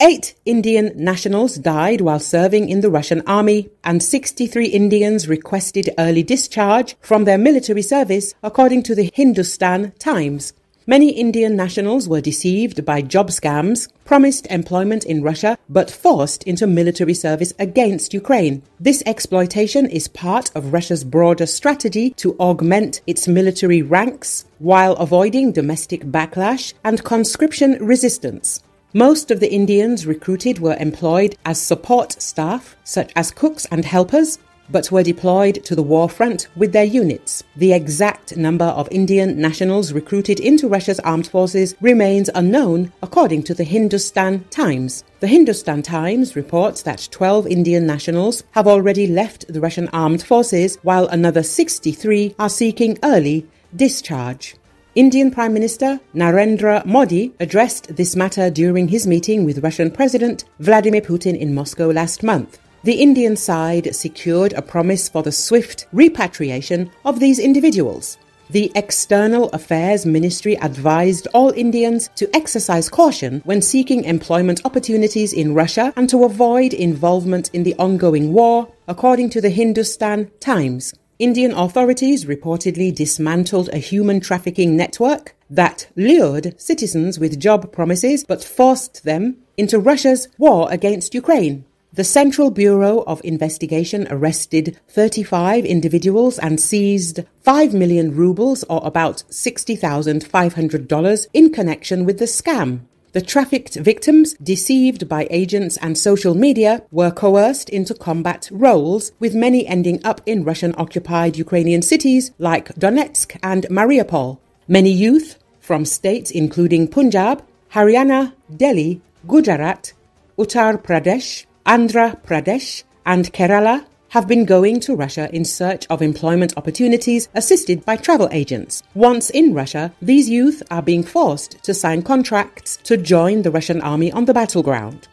Eight Indian nationals died while serving in the Russian army, and 63 Indians requested early discharge from their military service, according to the Hindustan Times. Many Indian nationals were deceived by job scams, promised employment in Russia, but forced into military service against Ukraine. This exploitation is part of Russia's broader strategy to augment its military ranks while avoiding domestic backlash and conscription resistance. Most of the Indians recruited were employed as support staff, such as cooks and helpers, but were deployed to the war front with their units. The exact number of Indian nationals recruited into Russia's armed forces remains unknown, according to the Hindustan Times. The Hindustan Times reports that 12 Indian nationals have already left the Russian armed forces, while another 63 are seeking early discharge. Indian Prime Minister Narendra Modi addressed this matter during his meeting with Russian President Vladimir Putin in Moscow last month. The Indian side secured a promise for the swift repatriation of these individuals. The External Affairs Ministry advised all Indians to exercise caution when seeking employment opportunities in Russia and to avoid involvement in the ongoing war, according to the Hindustan Times. Indian authorities reportedly dismantled a human trafficking network that lured citizens with job promises but forced them into Russia's war against Ukraine. The Central Bureau of Investigation arrested 35 individuals and seized 5 million rubles or about $60,500 in connection with the scam. The trafficked victims, deceived by agents and social media, were coerced into combat roles, with many ending up in Russian occupied Ukrainian cities like Donetsk and Mariupol. Many youth from states including Punjab, Haryana, Delhi, Gujarat, Uttar Pradesh, Andhra Pradesh, and Kerala have been going to Russia in search of employment opportunities assisted by travel agents. Once in Russia, these youth are being forced to sign contracts to join the Russian army on the battleground.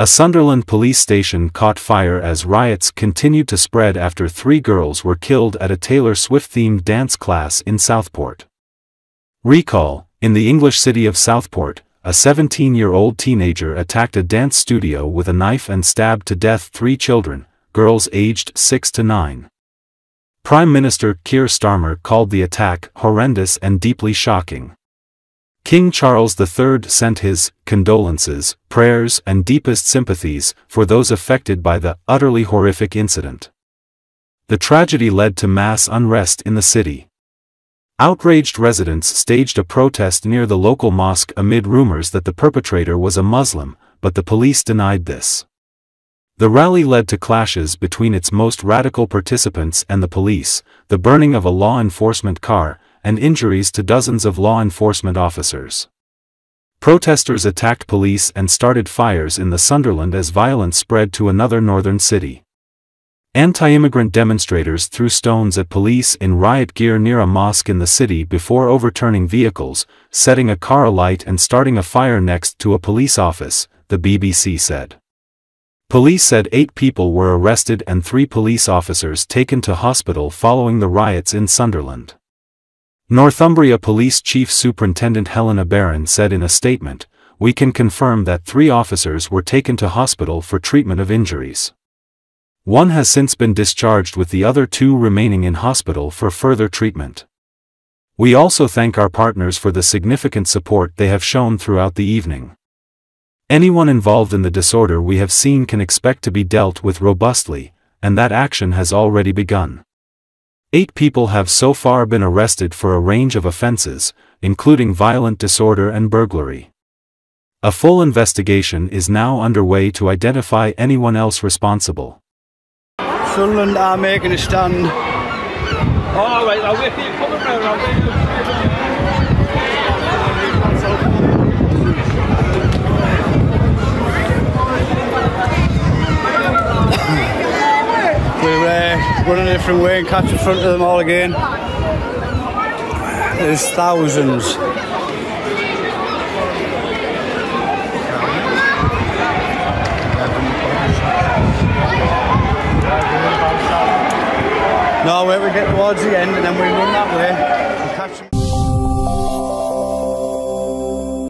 A Sunderland police station caught fire as riots continued to spread after three girls were killed at a Taylor Swift themed dance class in Southport. Recall In the English city of Southport, a 17-year-old teenager attacked a dance studio with a knife and stabbed to death three children, girls aged 6 to 9. Prime Minister Keir Starmer called the attack horrendous and deeply shocking. King Charles III sent his condolences, prayers and deepest sympathies for those affected by the utterly horrific incident. The tragedy led to mass unrest in the city. Outraged residents staged a protest near the local mosque amid rumors that the perpetrator was a Muslim, but the police denied this. The rally led to clashes between its most radical participants and the police, the burning of a law enforcement car, and injuries to dozens of law enforcement officers. Protesters attacked police and started fires in the Sunderland as violence spread to another northern city. Anti-immigrant demonstrators threw stones at police in riot gear near a mosque in the city before overturning vehicles, setting a car alight and starting a fire next to a police office, the BBC said. Police said eight people were arrested and three police officers taken to hospital following the riots in Sunderland. Northumbria Police Chief Superintendent Helena Barron said in a statement, We can confirm that three officers were taken to hospital for treatment of injuries. One has since been discharged with the other two remaining in hospital for further treatment. We also thank our partners for the significant support they have shown throughout the evening. Anyone involved in the disorder we have seen can expect to be dealt with robustly, and that action has already begun. Eight people have so far been arrested for a range of offenses, including violent disorder and burglary. A full investigation is now underway to identify anyone else responsible. Sunderland are making a stand. All right, I'll wait for you coming round. I'll wait for We're uh, running a different way and catch in front of them all again. There's thousands. No, wait, we get towards the end and then we run that way.